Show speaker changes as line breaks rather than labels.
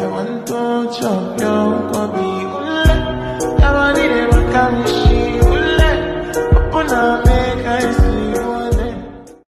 在玩多久飘过